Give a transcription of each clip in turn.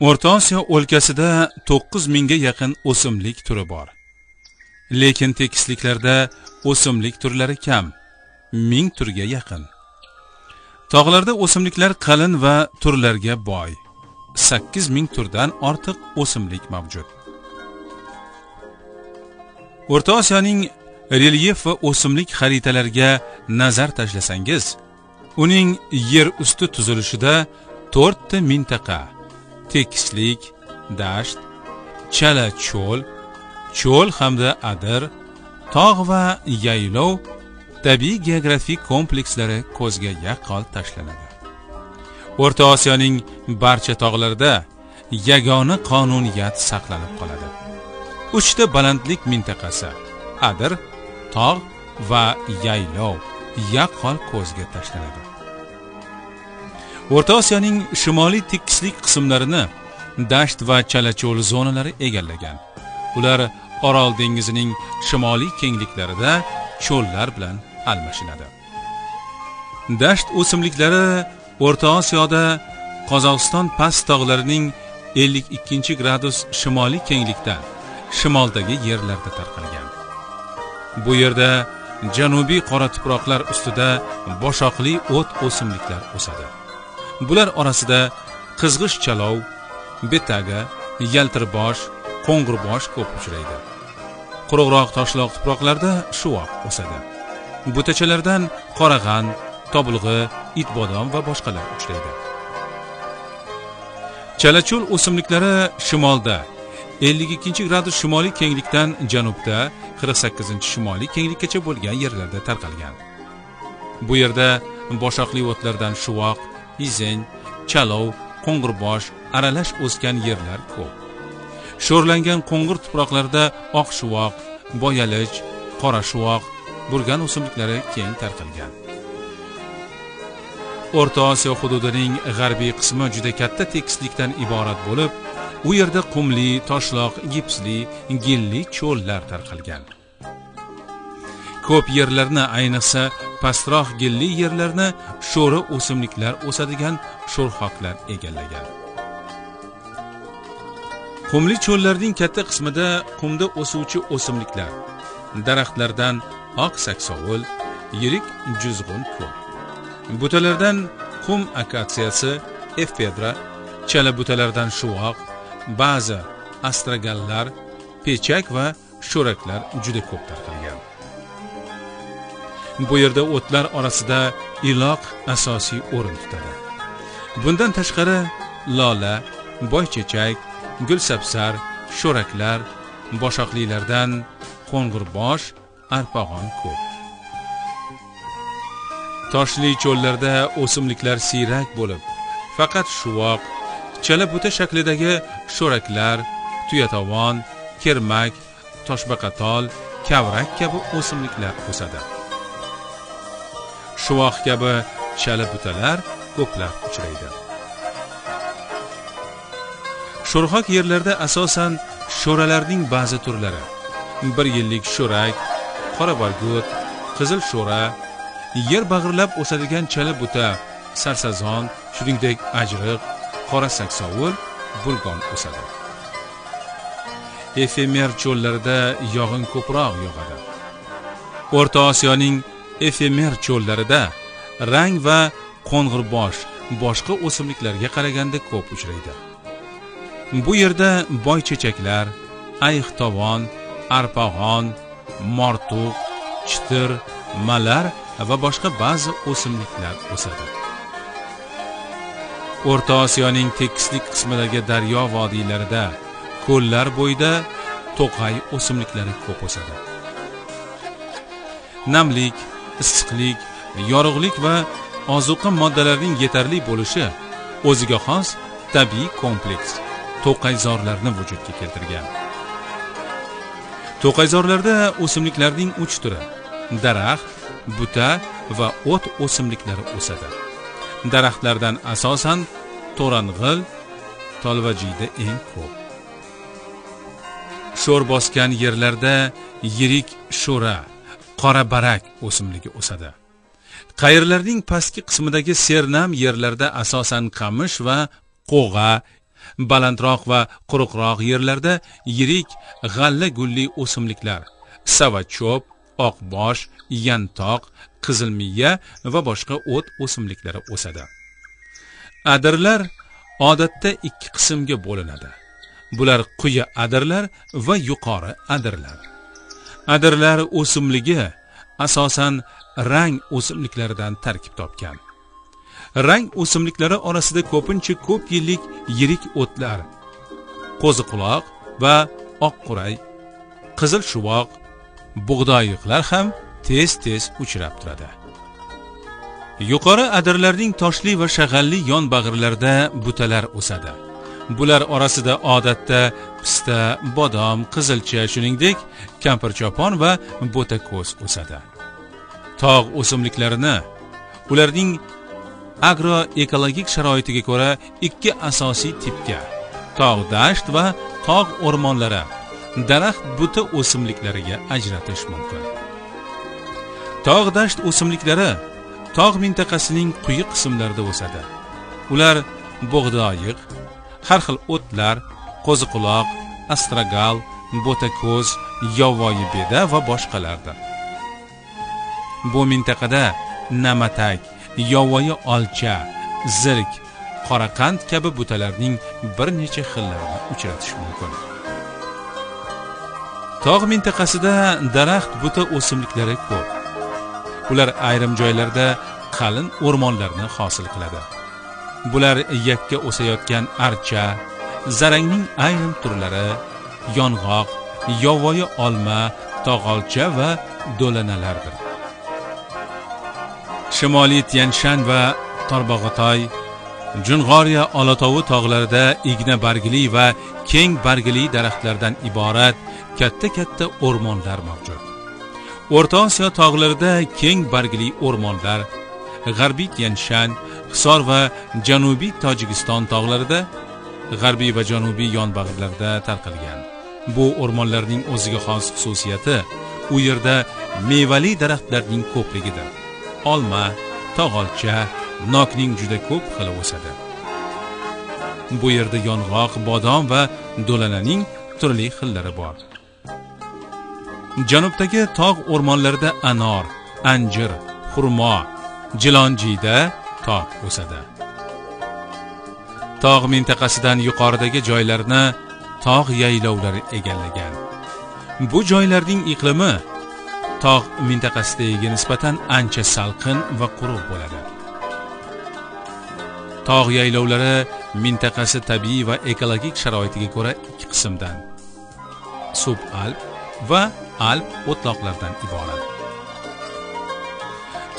o'rta osiyo o'lkasida to'qqiz mingga yaqin o'simlik turi bor. Lekin tekisliklarda o'simlik turlari kam ming turga yaqin. Tog'larda o'simliklar qalin va turlarga boy. Sakkiz ming turdan ortiq o'simlik mavjud. O'rta osiyoning relyef va o'simlik xaritalariga nazar tashlasangiz uning yer usti tuzilishida to'rtta mintaqa tekislik dasht chala cho'l cho'l hamda adir tog' va yaylov tabiiy geografik komplekslari ko'zga yaqqol tashlanadi. O'rta osiyoning barcha tog'larida yagona qonuniyat saqlanib qoladi. Uchta balandlik mintaqasi adir tog' va yaylov yaqqol ko'zga tashlanadi. O'rta osiyoning shimoliy tekislik qismlarini dasht va chalacho'l zonalari egallagan. Ular orol dengizining shimoliy kengliklarida cho'llar bilan almashinadi. Dasht o'simliklari o'rta osiyoda qozog'iston past tog'larining 52 gradus shimoliy kenglikda shimoldagi yerlarda tarqalgan. Bu yerda janubiy qora tuproqlar ustida boshoqli o't o'simliklar o'sadi. Bular orasida qizg'ish chalov betaga yaltirbosh qo'ng'irbosh ko'p uchraydi. Quruqroq toshloq tuproqlarda shuvoq o'sadi. Butachalardan qorag'an tobulg'i itbodom va boshqalar uchraydi. Chalachul o'simliklari shimolda 52 gradus shimoliy kenglikdan janubda 48 shimoliy kenglikkacha bo'lgan yerlarda tarqalgan. Bu yerda boshoqli o'tlardan shuvoq izeng chalov qo'ng'irbosh aralash o'sgan yerlar ko'p. Sho'rlangan qo'ng'ir tuproqlarda oq shuvoq boyalich qora shuvoq burgan o'simliklari keng tarqalgan. O'rta osiyo hududining g'arbiy qismi juda katta tekislikdan iborat bo'lib u yerda qumli toshloq gipsli gilli cho'llar tarqalgan. Ko'p yerlarni ayniqsa pastroq gilli yerlarni sho'ri o'simliklar o'sadigan sho'rxoklar egallagan. Qumli cho'llarning katta qismida qumda o'suvchi o'simliklar daraxtlardan oq saksovul yirik juzg'un ko'p butalardan qum akatsiyasi efpedra chala butalardan shuvoq ba'zi astragallar pechak va sho'raklar juda ko'p tarqalgan. Bu yerda o'tlar orasida iloq asosiy o'rin tutadi. Bundan tashqari lola boychechak gulsabsar sho'raklar boshoqlilardan qo'ng'irbosh arpag'on ko'p. Toshli cho'llarda o'simliklar siyrak bo'lib faqat shuvoq chala buta shaklidagi sho'raklar tuyatovon kermak toshbaqatol kavrak kabi o'simliklar o'sadi. Shuvoq kabi chala butalar ko'plab uchraydi. Sho'rxok yerlarda asosan sho'ralarning ba'zi turlari. Bir yillik sho'rak qora bargut qizil sho'ra yer bag'irlab o'sadigan chala buta sarsazon shuningdek ajriq qora saksovul burgon o'sadi. Efemer cho'llarida yog'in ko'proq yog'adi. O'rta osiyoning efemer cho'llarida rang va qo'ng'irbosh boshqa o'simliklarga qaraganda ko'p uchraydi. Bu yerda boy chechaklar ayiq tovon arpag'on mortuq chitir malar va boshqa ba'zi o'simliklar o'sadi. O'rta osiyoning tekislik qismidagi daryo vodiylarida ko'llar bo'yida to'qay o'simliklari ko'p o'sadi. Namlik issiqlik yorug'lik va ozuqa moddalarining yetarli bo'lishi o'ziga xos tabiiy kompleks to'qayzorlarni vujudga keltirgan. To'qayzorlarda o'simliklarning uch turi daraxt buta va o't o'simliklari o'sadi. Daraxtlardan asosan to'rang'il tolvajiyda eng ko'p. Sho'r bosgan yerlarda yirik sho'ra qora barak o'simligi o'sadi. Qayirlarning pastki qismidagi sernam yerlarda asosan qamish va qo'g'a balandroq va quruqroq yerlarda yirik g'alla gulli o'simliklar savacho'p oqbosh yantoq qizilmiya va boshqa o't o'simliklari o'sadi. Adirlar odatda ikki qismga bo'linadi. Bular quyi adirlar va yuqori adirlar. Adirlar o'simligi asosan rang o'simliklaridan tarkib topgan. Rang o'simliklari orasida ko'pincha ko'p yillik yirik o'tlar qo'ziquloq va oq quray qizil shuvoq bug'doyiqlar ham tez tez uchrab turadi. Yuqori adirlarning toshli va shag'alli yon yonbag'irlarida butalar o'sadi. Bular orasida odatda pista bodom qizilcha shuningdek kampirchopon va bo'tako'z o'sadi. Tog' o'simliklarini ularning agroekologik sharoitiga ko'ra ikki asosiy tipga tog' dasht va tog' o'rmonlari daraxt buta o'simliklariga ajratish mumkin. Tog' dasht o'simliklari tog' mintaqasining quyi qismlarida o'sadi. Ular bug'doyiq har xil o'tlar qo'ziquloq astragal bo'tako'z yovvoyi beda va boshqalardir bu mintaqada namatak yovvoyi olcha zirk qoraqand kabi butalarning bir necha xillarini uchratish mumkin. Tog' mintaqasida daraxt buta o'simliklari ko'p. Ular ayrim joylarda qalin o'rmonlarni hosil qiladi. Bular yakka o'sayotgan archa zarangning ayrim turlari yong'oq yovvoyi olma tog'olcha va do'lanalardir. Shimoliy tyanshan va torbog'atoy jung'oriya olatovi tog'larida igna bargli va keng bargli daraxtlardan iborat katta katta o'rmonlar mavjud. O'rta osiyo tog'larida keng bargli o'rmonlar g'arbiy tyanshan hisor va janubiy tojikiston tog'larida g'arbiy va janubiy yonbag'irlarda tarqalgan. Bu o'rmonlarning o'ziga xos xususiyati u yerda mevali daraxtlarning ko'pligidir. Olma tog'olcha nokning juda ko'p xili o'sadi. Bu yerda yong'oq bodom va do'lananing turli xillari bor. Janubdagi tog' o'rmonlarida anor anjir xurmo jilonjiyda tog' o'sadi. Tog' mintaqasidan yuqoridagi joylarni tog' yaylovlari egallagan. Bu joylarning iqlimi tog' mintaqasidagiga nisbatan ancha salqin va quruq bo'ladi. Tog' yaylovlari mintaqasi tabiiy va ekologik sharoitiga ko'ra ikki qismdan subalp va alp o'tloqlardan iborat.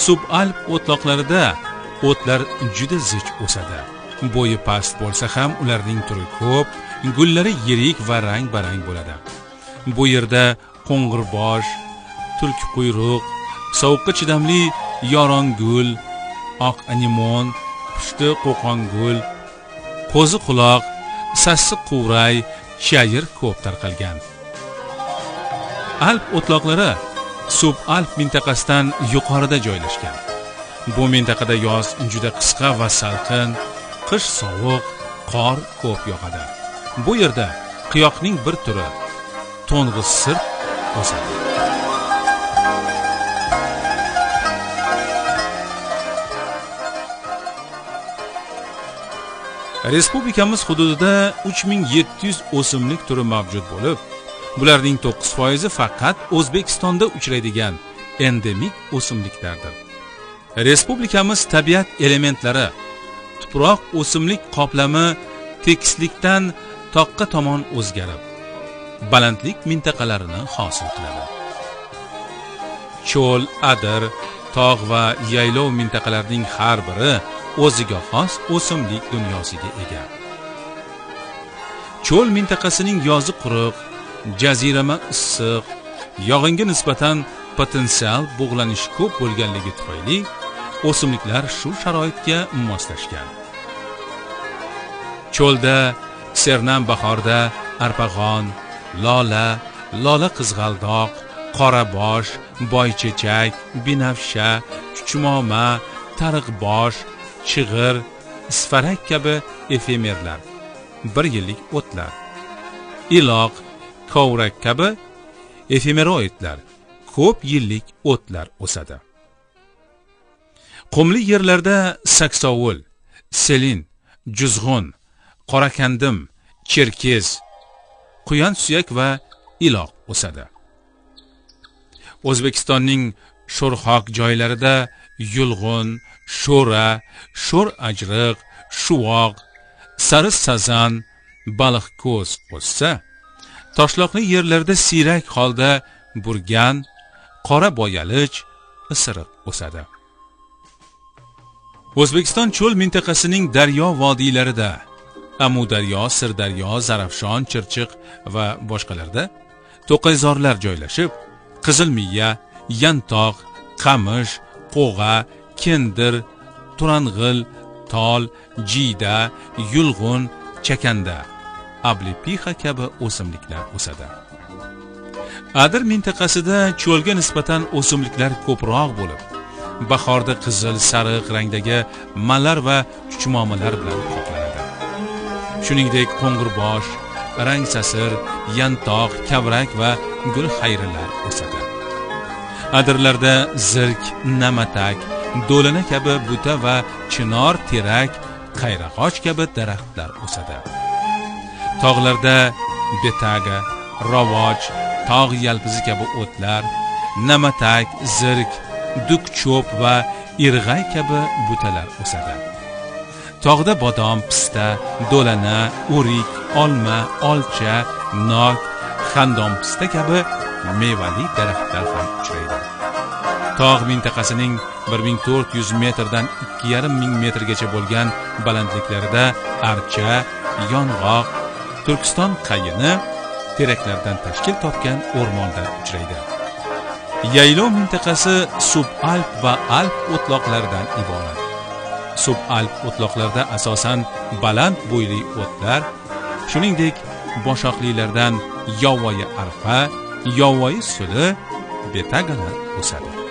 Subalp o'tloqlarida o'tlar juda zich o'sadi. Bo'yi past bo'lsa ham ularning turi ko'p gullari yirik va rang barang bo'ladi. Bu yerda qo'ng'irbosh tulki quyruq sovuqqa chidamli yorongul oq animon pushti qo'qongul qo'zi quloq sassiq quvray chayir ko'p tarqalgan. Alp o'tloqlari subalp mintaqasidan yuqorida joylashgan. Bu mintaqada yoz juda qisqa va salqin qish sovuq qor ko'p yog'adi. Bu yerda qiyoqning bir turi to'ng'iz sirt o'sadi. Respublikamiz hududida 3700 o'simlik turi mavjud bo'lib bularning 9 foizi faqat o'zbekistonda uchraydigan endemik o'simliklardir. Respublikamiz tabiat elementlari tuproq o'simlik qoplami tekislikdan toqqa tomon o'zgarib balandlik mintaqalarini hosil qiladi. Cho'l adir tog' va yaylov mintaqalarining har biri o'ziga xos o'simlik dunyosiga ega. Cho'l mintaqasining yozi quruq jazirama issiq yog'inga nisbatan potensial bug'lanishi ko'p bo'lganligi tufayli o'simliklar shu sharoitga moslashgan. Cho'lda sernam bahorda arpag'on lola lola qizg'aldoq qorabosh boychechak binafsha chuchmoma tariqbosh chig'ir isfarak kabi efemerlar bir yillik o'tlar. Iloq kovrak kabi efemeroidlar ko'p yillik o'tlar o'sadi. Qumli yerlarda saksovul selin juzg'un qorakandim cherkez quyon suyak va iloq o'sadi. O'zbekistonning sho'rxoq joylarida yulg'un sho'ra sho'r ajriq shuvoq sari sazan baliq ko'z o'ssa toshloqli yerlarda siyrak holda burgan qora boyalich isiriq o'sadi. O'zbekiston cho'l mintaqasining daryo vodiylarida amudaryo sirdaryo zarafshon chirchiq va boshqalarda to'qayzorlar joylashib qizilmiya yantoq qamish qo'g'a kendir turang'il tol jiyda yulg'un chakanda. Ablepixa kabi o'simliklar o'sadi. Adir mintaqasida cho'lga nisbatan o'simliklar ko'proq bo'lib bahorda qizil sariq rangdagi mallar va chuchmomalar bilan qoplanadi shuningdek qo'ng'irbosh rang sasir yantoq kavrak va gul xayrilar o'sadi. Adirlarda zirk namatak do'lina kabi buta va chinor terak qayrag'och kabi daraxtlar o'sadi. Tog'larda betaga rovoch tog' yalpizi kabi o'tlar namatak zirk duk cho'p va irg'ay kabi butalar o'sadi. Tog'da bodom pista do'lana o'rik olma olcha nok xandon pista kabi mevali daraxtlar ham uchraydi. Tog' mintaqasining 1400 metrdan 2500 metrgacha bo'lgan balandliklarida archa yong'oq turkiston qayini teraklardan tashkil topgan o'rmonlar uchraydi. Yaylov mintaqasi subalp va alp o'tloqlaridan iborat. Subalp o'tloqlarda asosan baland bo'yli o'tlar shuningdek boshoqlilardan yovvoyi arpa yovvoyi suli betagalar o'sadi.